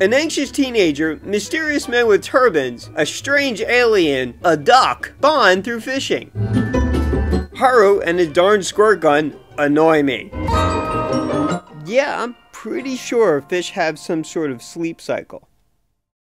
An anxious teenager, mysterious men with turbans, a strange alien, a duck, bond through fishing. Haru and his darn squirt gun annoy me. Yeah, I'm pretty sure fish have some sort of sleep cycle.